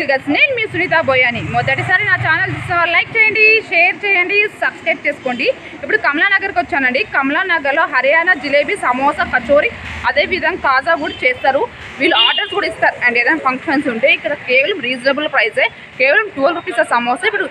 Hello గస్ నేను మీ సునీత బోయాని. మొదటిసారి నా ఛానల్ చూసిన వాళ్ళు లైక్ చేయండి షేర్ చేయండి సబ్స్క్రైబ్ చేసుకోండి. ఇప్పుడు కమలానగర్కి వచ్చానండి. కమలానగర్లో హర్యానా జిలేబీ సమోసా కచోరీ అదేవిధంగా కాజా కూడా చేస్తారు. వీళ్ళు ఆర్డర్స్ కూడా ఇస్తారు. అండ్ ఏదైనా ఫంక్షన్స్ ఉంటే ఇక్కడ కేవలం రీజనబుల్ ప్రైసే. కేవలం ట్వెల్వ్ రూపీస్ సమోసా. ఇప్పుడు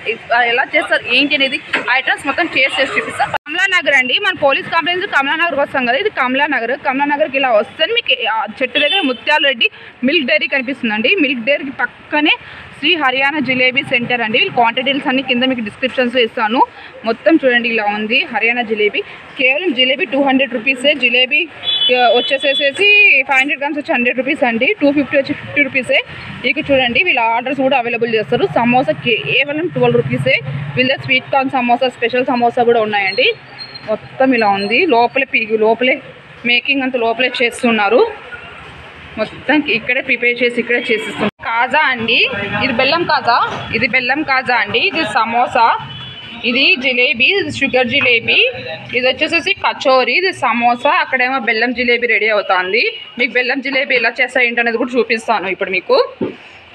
ఎలా చేస్తారు ఏంటి అనేది ఐటమ్స్ మొత్తం చేసి చేసి చూపిస్తారు కమలానగర్ అండి. మన పోలీస్ కంప్లైంట్స్ కమలానగర్కి వస్తాం కదా. ఇది కమలానగర్. కమలానగర్కి ఇలా వస్తుంది మీకు చెట్టు దగ్గర ముత్యాల రెడ్డి మిల్క్ డైరీ కనిపిస్తుందండి. మిల్క్ డైరీకి పక్కనే శ్రీ హర్యానా జిలేబీ సెంటర్ అండి. వీళ్ళు క్వాంటిటీస్ అన్ని కింద మీకు డిస్క్రిప్షన్స్లో ఇస్తాను. మొత్తం చూడండి ఇలా ఉంది. హర్యానా జిలేబీ. కేవలం జిలేబీ టూ హండ్రెడ్ రూపీసే జిలేబీ వచ్చేసేసి వచ్చేసేసేసి ఫైవ్ హండ్రెడ్ గ్రామ్స్ వచ్చి హండ్రెడ్ రూపీస్ అండి. టూ ఫిఫ్టీ వచ్చి ఫిఫ్టీ రూపీసే ఇక చూడండి వీళ్ళ ఆర్డర్స్ కూడా అవైలబుల్ చేస్తారు. సమోసా కేవలం ట్వెల్వ్ రూపీసే వీళ్ళ sweet corn samosa special samosa కూడా ఉన్నాయండి. మొత్తం ఇలా ఉంది. లోపలే పీ లోపలే మేకింగ్ అంత లోపలే చేస్తున్నారు. మొత్తం ఇక్కడే ప్రిపేర్ చేసి ఇక్కడే చేసిస్తున్నారు. కాజా అండి. ఇది బెల్లం కాజా. ఇది బెల్లం కాజా అండి. ఇది సమోసా. ఇది జిలేబీ ఇది షుగర్ జిలేబీ. ఇది వచ్చేసేసి కచోరీ ఇది సమోసా. అక్కడేమో బెల్లం జిలేబీ రెడీ అవుతుంది. మీకు బెల్లం జిలేబీ ఎలా చేస్తా ఏంటనేది కూడా చూపిస్తాను ఇప్పుడు మీకు.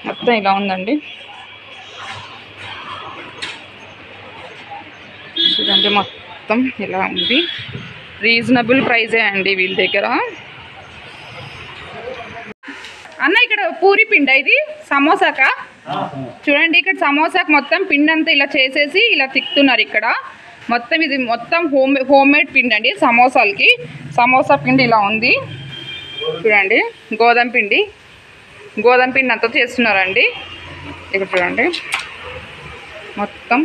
మొత్తం ఇలా ఉందండి. చూడండి మొత్తం. మొత్తం ఇలా ఉంది? రీజనబుల్ ప్రైజే అండి వీళ్ళ దగ్గర. అన్న ఇక్కడ పూరి పిండి ఇది? సమోసాకా? చూడండి ఇక్కడ సమోసాకి మొత్తం పిండి అంతా ఇలా చేసేసి ఇలా తిక్కుతున్నారు ఇక్కడ. మొత్తం ఇది మొత్తం హోమ్ హోమ్ మేడ్ పిండి అండి సమోసాలకి. సమోసా పిండి ఇలా ఉంది. చూడండి గోధుమ పిండి. గోధుమ పిండి అంతా చేస్తున్నారండి. ఇక్కడ చూడండి. మొత్తం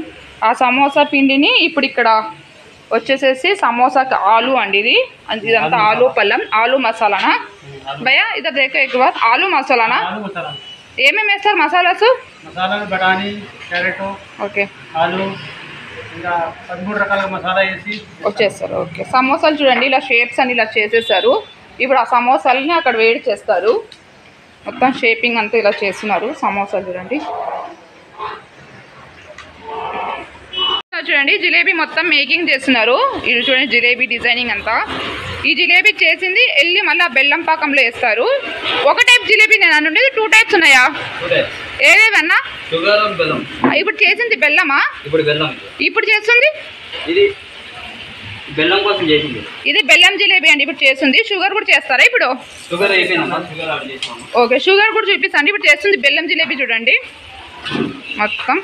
ఆ సమోసా పిండిని ఇప్పుడు ఇక్కడ వచ్చేసేసి సమోసాకి ఆలు అండి ఇది. ఇదంతా ఆలు పళ్ళం ఆలు మసాలానా? భయ్యా ఇద్దరు దేక ఎక్కువ. ఆలు మసాలానా? ఏమేమి వేస్తారు మసాలాస్? ఓకే. వచ్చేస్తారు ఓకే. సమోసాలు చూడండి ఇలా షేప్స్ అని ఇలా చేసేసారు. ఇప్పుడు ఆ సమోసాలని అక్కడ వేడి చేస్తారు. మొత్తం షేపింగ్ అంతా ఇలా చేస్తున్నారు సమోసాలు చూడండి. చూడండి జిలేబీ మొత్తం మేకింగ్ చేస్తున్నారు. ఇది చూడండి జిలేబీ డిజైనింగ్ అంతా. ఈ జిలేబీ చేసింది వెళ్ళి మళ్ళీ బెల్లం పాకంలో వేస్తారు. ఒక టైప్ జిలేబీ నేను అనుండేది టూ టైప్స్ ఉన్నాయా? ఏవేవన్నా? ఇప్పుడు చేసింది బెల్లమా? ఇప్పుడు చేస్తుంది? ఇది బెల్లం కోసం చేసింది. ఇది బెల్లం జిలేబీ అండి ఇప్పుడు చేస్తుంది. షుగర్ కూడా చేస్తారా ఇప్పుడు? షుగర్ ఓకే షుగర్ కూడా చూపిస్తాను. ఇప్పుడు చేస్తుంది బెల్లం జిలేబీ చూడండి. మొత్తం.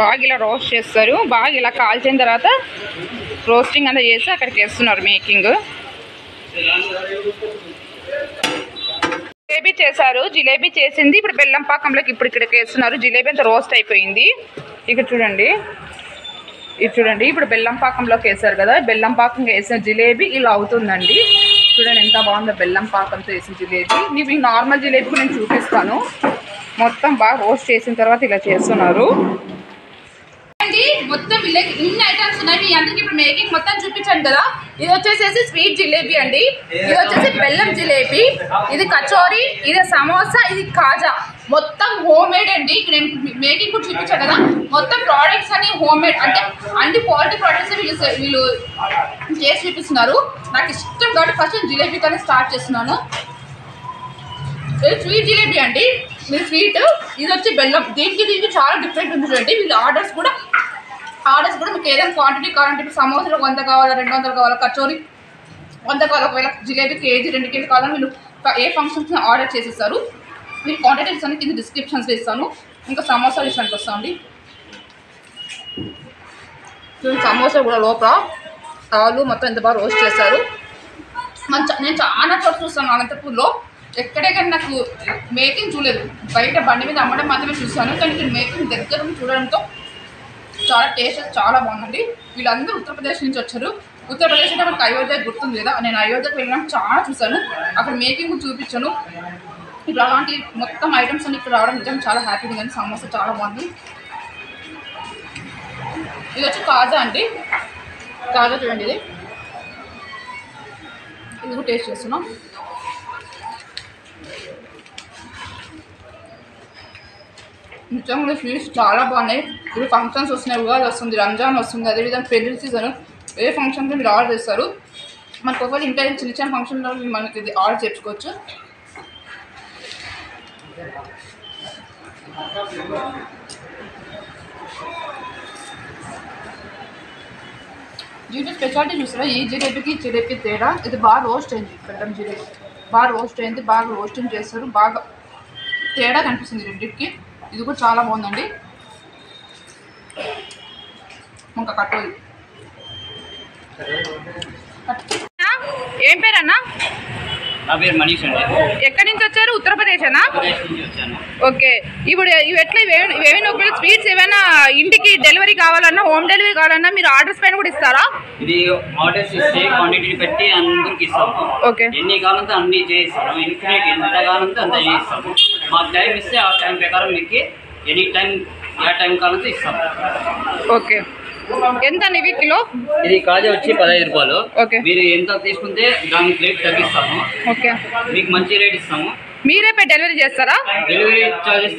బాగా ఇలా రోస్ట్ చేస్తారు. బాగా ఇలా కాల్చిన తర్వాత రోస్టింగ్ అంతా చేసి అక్కడికి వేస్తున్నారు మేకింగ్. జిలేబీ చేశారు. జిలేబీ చేసింది. ఇప్పుడు బెల్లం పాకంలోకి ఇప్పుడు ఇక్కడికి వేస్తున్నారు. జిలేబీ అంతా రోస్ట్ అయిపోయింది. ఇక్కడ చూడండి. ఇది చూడండి. ఇప్పుడు బెల్లం పాకంలోకి వేసారు కదా. బెల్లం పాకం వేసిన జిలేబీ ఇలా అవుతుందండి. చూడండి ఎంత బాగుందో బెల్లం పాకంతో వేసిన జిలేబీ. మీకు నార్మల్ జిలేబీ నేను చూపిస్తాను. మొత్తం బాగా రోస్ట్ చేసిన తర్వాత ఇలా చేస్తున్నారు. మొత్తం విలేజ్ ఇన్ని ఐటమ్స్ ఉన్నాయి మీ అందరికి ఇప్పుడు మేకింగ్ మొత్తం చూపించాను కదా. ఇది వచ్చేసేసి స్వీట్ జిలేబీ అండి. ఇది వచ్చేసి బెల్లం జిలేబీ. ఇది కచోరీ ఇది సమోసా ఇది కాజా. మొత్తం హోమ్ మేడ్ అండి. ఇక్కడ నేను మేకింగ్ కూడా చూపించాను కదా. మొత్తం ప్రోడక్ట్స్ అన్ని హోమ్ మేడ్ అంటే అన్ని క్వాలిటీ ప్రోడక్ట్స్ వీళ్ళు వీళ్ళు చేసి చూపిస్తున్నారు. నాకు ఇష్టం కాబట్టి ఫస్ట్ నేను జిలేబీతోనే స్టార్ట్ చేస్తున్నాను. ఇది స్వీట్ జిలేబీ అండి. ఇది స్వీట్ ఇది వచ్చి బెల్లం. దీనికి దీనికి చాలా డిఫరెంట్ ఉంది అండి వీళ్ళు ఆర్డర్స్ కూడా ఆర్డర్స్ కూడా మీకు ఏదైనా క్వాంటిటీ కావాలంటే సమోసాలు వంద కావాలా రెండు వందలు కావాలా కచోరీ వంద కావాలి ఒకవేళ జిలేబీ కేజీ రెండు కేజీ కావాలని మీరు ఏ ఫంక్షన్స్ ఆర్డర్ చేసేస్తారు మీరు క్వాంటిటీస్ అన్ని కింద డిస్క్రిప్షన్స్ ఇస్తాను. ఇంకా సమోసా విషయానికి వస్తామండి అండి సమోసా కూడా లోపల ఆలు మొత్తం ఎంత బాగా రోస్ట్ చేస్తారు మంచి నేను చాలా చోట్ల చూస్తాను అనంతపూర్లో. ఎక్కడే కానీ నాకు మేకింగ్ చూడలేదు. బయట బండి మీద అమ్మడం మాత్రమే చూస్తాను కానీ ఇక్కడ మేకింగ్ దగ్గర చూడడంతో చాలా టేస్ట్ చాలా బాగుందండి. వీళ్ళందరూ ఉత్తరప్రదేశ్ నుంచి వచ్చారు. ఉత్తరప్రదేశ్ అంటే మనకు అయోధ్య గుర్తుంది కదా? నేను అయోధ్యకు వెళ్ళినప్పుడు చాలా చూశాను. అక్కడ మేకింగ్ చూపించాను. ఇప్పుడు అలాంటి మొత్తం ఐటమ్స్ అన్ని ఇక్కడ రావడం నిజంగా చాలా హ్యాపీగా ఉంది. సమోసా చాలా బాగుంది. ఇది వచ్చి కాజా అండి. కాజా చూడండి ఇది. ఇది కూడా టేస్ట్ చేస్తున్నాం. నిజంగా స్వీట్స్ చాలా బాగున్నాయి. ఇప్పుడు ఫంక్షన్స్ వస్తున్నాయి ఉగాది వస్తుంది రంజాన్ వస్తుంది అదేవిధంగా పెళ్ళి సీజన్ ఏ ఫంక్షన్కి మీరు ఆర్డర్ చేస్తారు? మనకు ఒకవేళ ఇంట్లో చిన్న చిన్న ఫంక్షన్లో మనకి ఇది ఆర్డర్ చేర్చుకోవచ్చు జీడి స్పెషాలిటీ చూసారా ఈ జిలేబీకి జిలేబీ తేడా? ఇది బాగా రోస్ట్ అయింది. బెల్లం జిలేబీ బాగా రోస్ట్ అయింది బాగా రోస్టింగ్ చేస్తారు. బాగా తేడా కనిపిస్తుంది రెండింటికి. ఇది కూడా చాలా బాగుందండి. ఇంకా కట్టు. ఏం పేరన్నా నా పేరు మనీష్ అండి. ఎక్కడి నుంచి వచ్చారు? ఉత్తరప్రదేశేనా? ఓకే. ఇప్పుడు ఇవి ఎట్లా ఇవేమైనా ఒకవేళ స్వీట్స్ ఏమైనా ఇంటికి డెలివరీ కావాలన్నా హోమ్ డెలివరీ కావాలన్నా మీరు ఆర్డర్స్ పైన కూడా ఇస్తారా? ఇది ఆర్డర్స్ ఇస్తే క్వాంటిటీ పెట్టి అందరికి ఇస్తాము. ఓకే. ఎన్ని కావాలంటే అన్ని చేయిస్తాము. ఇన్ఫినిట్ ఎంత కావాలంటే అంత చేయిస్తాము. మాకు టైం ఇస్తే ఆ టైం ప్రకారం మీకు ఎనీ టైం ఏ టైం కావాలంటే ఇస్తాము. ఓకే. ఎంత ఇవి కిలో ఇది కాజా వచ్చి పదహైదు రూపాయలు. ఓకే. మీరు ఎంత తీసుకుంటే దానికి రేట్ తగ్గిస్తాము. ఓకే. మీకు మంచి రేట్ ఇస్తాము. మీరే పే డెలివరీ చేస్తారా? డెలివరీ చార్జెస్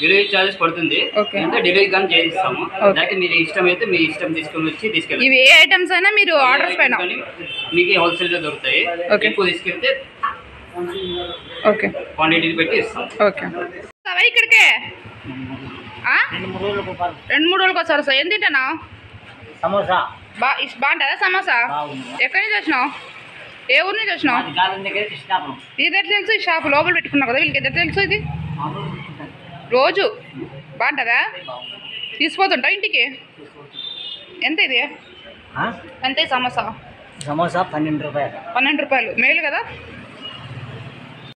డెలివరీ చార్జెస్ పడుతుంది. ఓకే. అంటే డెలివరీ కానీ చేయిస్తాము. లేకపోతే మీరు ఇష్టం అయితే మీ ఇష్టం తీసుకొని వచ్చి తీసుకెళ్ళి ఇవి ఏ ఐటమ్స్ అయినా మీరు ఆర్డర్స్ పైన. మీకు హోల్సేల్గా దొరుకుతాయి. ఓకే. ఎక్కువ తీసుకెళ్తే ఓకే. క్వాంటిటీ పెట్టి ఇస్తాం ఓకే. ఇక్కడికే? రెండు మూడు రోజులకు వస్తారు సార్ ఏం తింటానా? సమోసా. బా బాగుంటుందా సమోసా. ఎక్కడి నుంచి వచ్చినావు? ఏ ఊరు నుంచి వచ్చినావు? ఇది ఎట్లా తెలుసు? ఈ షాప్ లోపల పెట్టుకున్నావు కదా వీళ్ళకి ఎట్లా తెలుసు ఇది? రోజు బాగుంటుందా? తీసుకుపోతుంటా ఇంటికి? ఎంత ఇది? ఎంత సమోసా. సమోసా పన్నెండు రూపాయలు. పన్నెండు రూపాయలు. మేలు కదా?